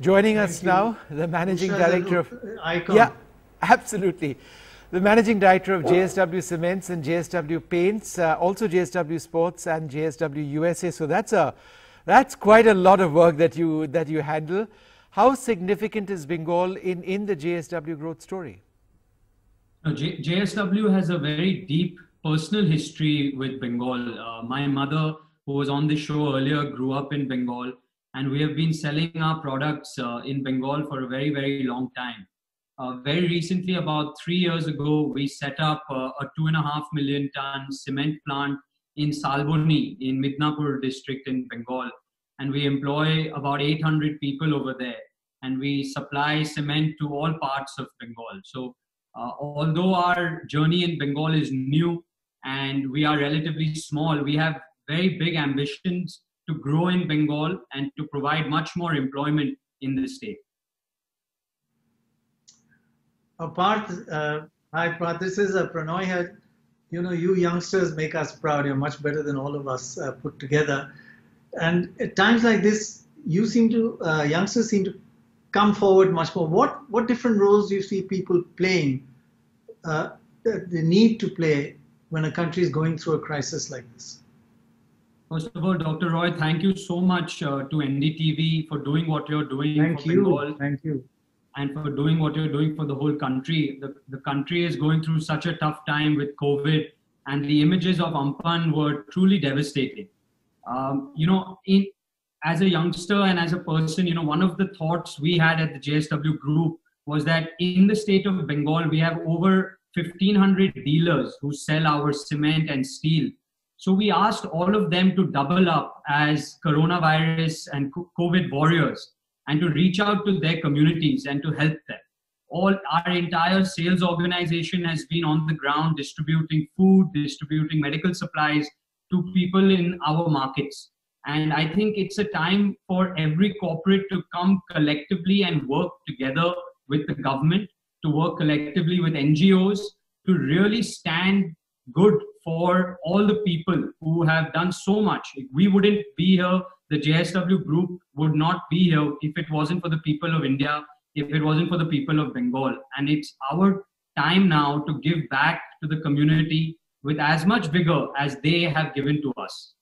Joining us now, the managing Usha director of look- icon. yeah, absolutely, the managing director of JSW Cements and JSW Paints, uh, also JSW Sports and JSW USA. So that's a that's quite a lot of work that you that you handle. How significant is Bengal in in the JSW growth story? No, J- JSW has a very deep personal history with Bengal. Uh, my mother, who was on the show earlier, grew up in Bengal, and we have been selling our products uh, in Bengal for a very, very long time. Uh, very recently, about three years ago, we set up uh, a two and a half million ton cement plant in Salboni in Midnapur district in Bengal. And we employ about 800 people over there. And we supply cement to all parts of Bengal. So uh, although our journey in Bengal is new and we are relatively small, we have very big ambitions to grow in Bengal and to provide much more employment in the state. Parth, uh, this is uh, Pranoy here. You know, you youngsters make us proud. You're much better than all of us uh, put together. And at times like this, you seem to, uh, youngsters seem to come forward much more. What, what different roles do you see people playing, uh, the need to play when a country is going through a crisis like this? First of all, Dr. Roy, thank you so much uh, to NDTV for doing what you're doing Thank for you. Bengal Thank you. and for doing what you're doing for the whole country. The, the country is going through such a tough time with COVID, and the images of Amphan were truly devastating. Um, you know, in, as a youngster and as a person, you know, one of the thoughts we had at the JSW group was that in the state of Bengal, we have over 1,500 dealers who sell our cement and steel. So we asked all of them to double up as coronavirus and COVID warriors and to reach out to their communities and to help them. All our entire sales organization has been on the ground distributing food, distributing medical supplies to people in our markets. And I think it's a time for every corporate to come collectively and work together with the government, to work collectively with NGOs, to really stand good for all the people who have done so much. We wouldn't be here, the JSW group would not be here if it wasn't for the people of India, if it wasn't for the people of Bengal. And it's our time now to give back to the community with as much vigor as they have given to us.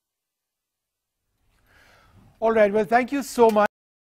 All right. Well, thank you so much.